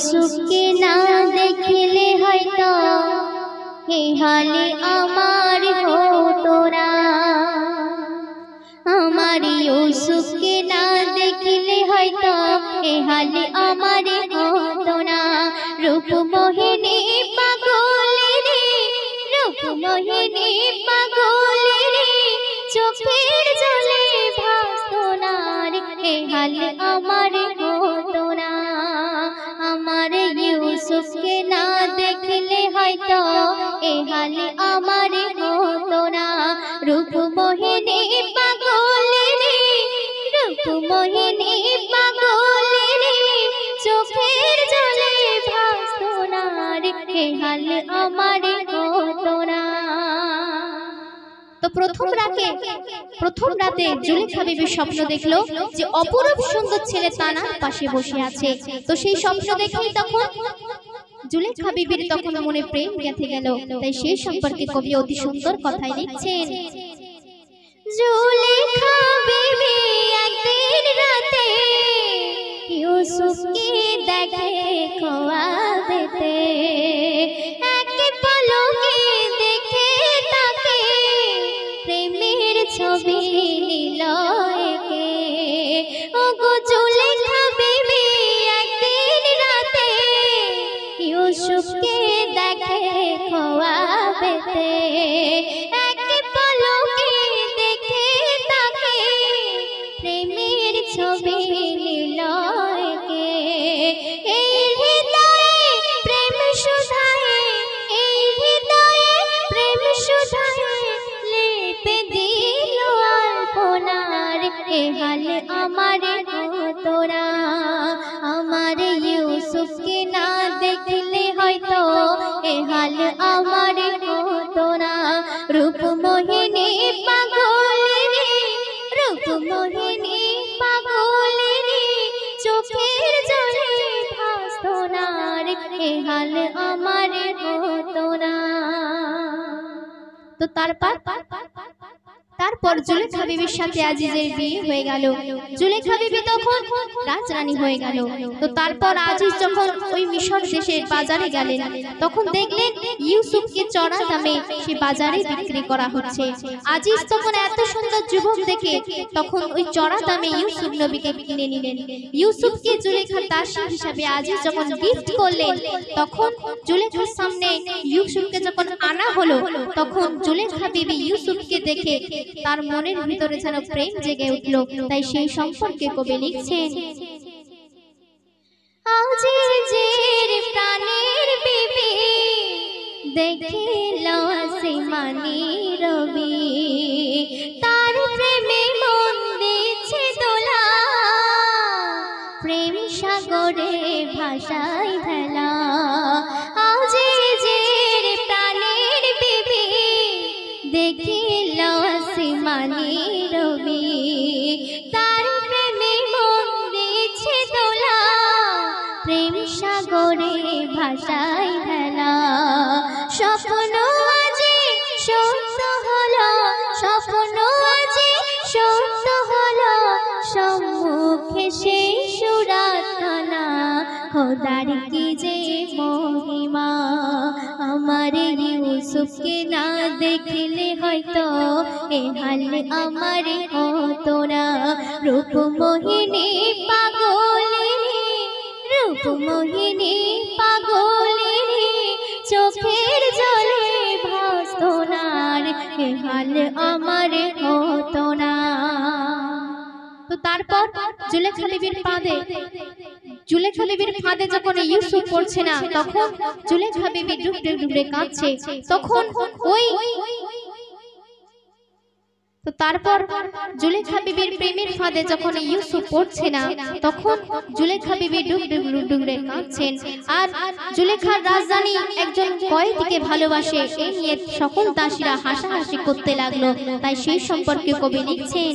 ইউসুফকে না দেখলে হয়তো হে হালে আমার হতো না। আমার ইউসুফকে না দেখলে হয়তো এ হালে আমার হতো না। রূপ মোহিনী পাগলে রে রূপ মোহিনী পাগলে রে চোখের জলে ভাসতো না রে। এ হালে আমার ইউসুফকে না দেখলে হয়তো এ হালে আমার প্রথম রাতে প্রথম রাতে জুলেখা বিবি স্বপ্ন দেখল যে অপরূপ সুন্দর ছেলে তানা পাশে বসে আছে। তো সেই স্বপ্ন দেখেই তখন জুলেখা বিবির তখন মনে প্রেম গেঁথে গেল। তাই সেই সম্পর্কে কবি অতি সুন্দর কথাই লিখছেন। জুলেখা বিবি একদিন রাতে ইউসুফকে দেখে খোয়াবেতে এক পলকে দেখে তাকে প্রেমের ছবি নিল এই হৃদয়ে প্রেম সুধায়, এই হৃদয়ে প্রেম সুধায় লেপে দিল আলপনার এ হাল আমার তো তারপর তারপর জুলেখা বিবির সাথে আজিজের বিয়ে হয়ে গেল। জুলেখা বিবি তখন রাজরানী হয়ে গেল। তো তারপর আজিজ যখন ওই মিশর দেশের বাজারে গেলেন, তখন দেখলেন ইউসুফকে চড়া দামে সে বাজারে বিক্রি করা হচ্ছে। আজিজ তখন এত সুন্দর যুবক দেখে তখন ওই চড়া দামে ইউসুফ নবীকে কিনে নিলেন। ইউসুফকে জুলেখার দাসী হিসাবে আজিজ যখন গিফট করলেন, তখন জুলেখার সামনে ইউসুফকে যখন আনা হলো, তখন জুলেখা বিবি ইউসুফকে দেখে তার মনের ভিতরে যেন প্রেম জেগে উঠল, তাই সেই সম্পর্কে কবি লিখছেন দেখে আসমানি রবি, তার দেখিল আসমানি রবি। তার প্রেমে মন দিচ্ছে দোলা প্রেম সাগরে ভাষায় ভেলা স্বপ্ন আজি সত্য হলো, স্বপ্ন আজি সত্য হলো। সম্মুখে সেই সুরাতনা খোদার কি যে মহিমা? আমার ইউসুফকে না দেখলে হয়তো এ হাল আমার হতো না। রূপ মোহিনী পাগলে রূপ মোহিনী পাগলে, চোখের জলে ভাসতো এ হাল আমার হতো না। তো তারপর জুলেখা বিবির ফাঁদে জুলেখা বিবির ফাঁদে যখন ইউসুফ পড়ছে না, তখন জুলেখা বিবি ডুবডে ডুবডে কাঁদছে, তখন ওই তো তারপর প্রেমের ফাঁদে যখন ইউসুফ পড়ছে না, তখন কাঁদছেন। আর জুলেখার রাজধানী একজন কয়েদিকে ভালোবাসে এই নিয়ে সকল দাসীরা হাসাহাসি করতে লাগল। তাই সেই সম্পর্কে কবি লিখছেন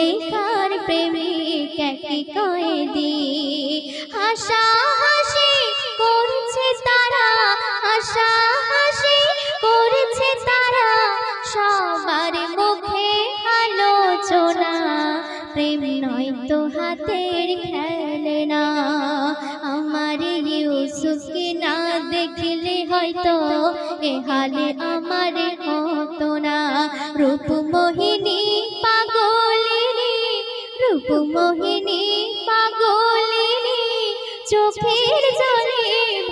জুলেখার প্রেমিক একই কয়েদি। হাসা হাসি করছে তারা হাসা হাসি করছে তারা, সবার মুখে আলোচনা। প্রেম নয় তো হাতের খেলনা, আমার ইউসুফকে না দেখলে হয়তো এ হালে আমার হতো না। রূপমোহিনী রূপমোহিনী পাগলিনী চোখের জলে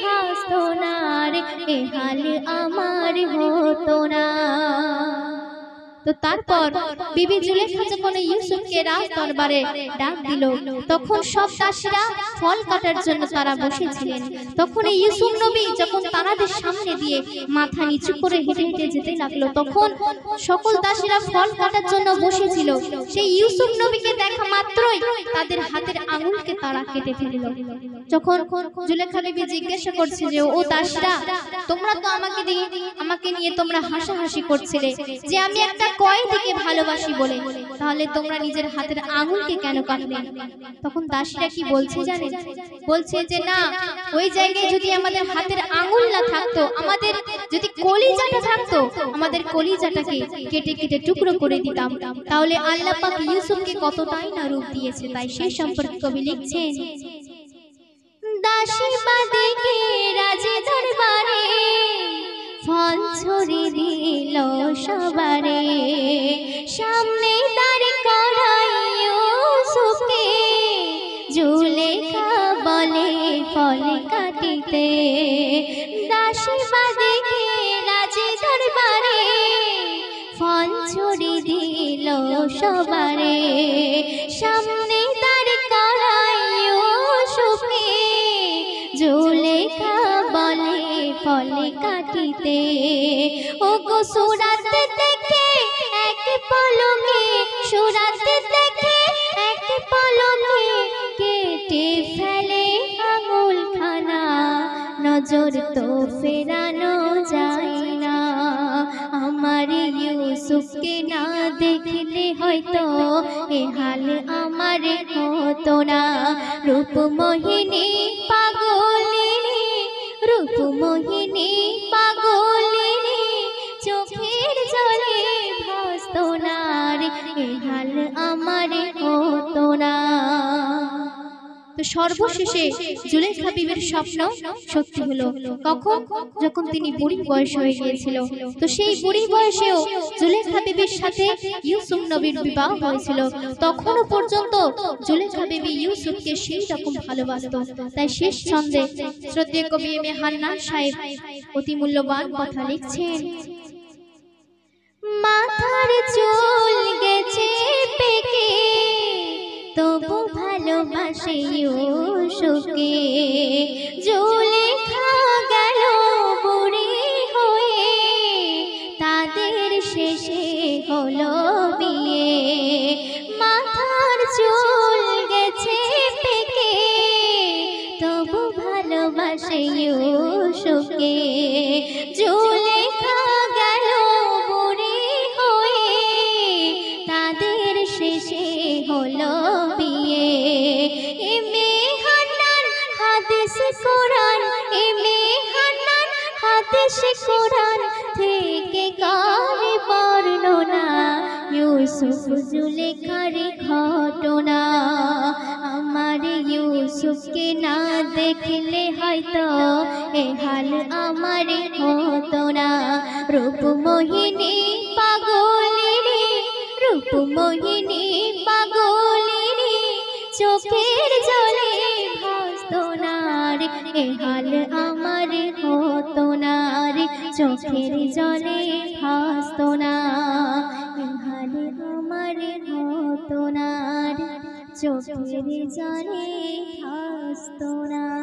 ভাসত না রে হাল আমার হতো না। তো তারপর বিবি জুলেখা যখন ইউসুফকে রাজ দরবারে ডাক দিল, তখন সব দাসীরা ফল কাটার জন্য তারা বসেছিলেন। তখন এই ইউসুফ নবী যখন তারাদের সামনে দিয়ে মাথা নিচু করে হেঁটে হেঁটে যেতে লাগল, তখন সকল দাসীরা ফল কাটার জন্য বসেছিল। সেই ইউসুফ নবীকে দেখা মাত্রই তাদের হাতের আঙুলকে তারা কেটে ফেলল। যখন জুলেখা বিবি জিজ্ঞাসা করছে যে, ও দাসীরা, তোমরা তো আমাকে দিয়ে, আমাকে নিয়ে তোমরা হাসাহাসি করছিলে যে আমি একটা কয়েদিকে ভালোবাসি বলে, তাহলে তোমরা নিজের হাতের আঙুলকে কেন কাটলে তখন দাসীরা কি বলছে জানেন বলছে যে, না, ওই জায়গায় যদি আমাদের হাতের আঙুল না থাকতো, আমাদের যদি কলিজাটা থাকতো, আমাদের কলিজাটাকে কেটে কেটে টুকরো করে দিতাম। তাহলে আল্লাহ পাক ইউসুফকে কতটাই না রূপ দিয়েছে, তাই সেই সম্পর্কে কবি লিখছেন দাসী বাদিকে রাজে দরবারে ফল ছড়ি দিল সবারে। সামনে দাঁড়ি করাই ইউসুফকে। জুলেখা বলে, ফল কাটিতে দাসী বাদিকে রাজে দরবারে। ফল ছড়ি দিল সবারে। সামনে দাঁড়ি করাই ইউসুফকে। জুলেখা বলে, ফলে কাটিতে ও গো সুরাতে দেখে এক পলকে, সুরাতে দেখে এক পলকে কেটে ফেলে আঙুল খানা নজর তো ফেরানো যায় না। আমার ইউসুফকে না দেখলে হয়তো এ হাল আমার হতো না। রূপমোহিনী পাগলিনী রূপমোহিনী পাগলিনী তো সর্বশেষে জুলেখা বিবির স্বপ্ন সত্যি হলো। কখন? যখন তিনি বুড়ি বয়স হয়ে গিয়েছিল। তো সেই বুড়ি বয়সেও জুলেখা বিবির সাথে ইউসুফ নবীর বিবাহ হয়েছিল। তখনও পর্যন্ত জুলেখা বিবি ইউসুফকে সেই রকম ভালোবাসত। তাই শেষ ছন্দে শ্রদ্ধেয় কবি এম এ হান্নান সাহেব অতি মূল্যবান কথা লিখছেন। মাথার চুল গেছে ভালোবাসে ও সুখে। গেল হাদিস কোরআন থেকে কারে বর্ণনা, ইউসুফ জুলেখার ঘটনা। আমার ইউসুফকে না দেখলে হয়তো এ হাল আমার হতো না। রূপমোহিনী পাগলিনী রূপমোহিনী পাগলিনী চোখের জলে চোখের জলে ভাসত না। হাল আমার হতো না চোখের জলে ভাসত না।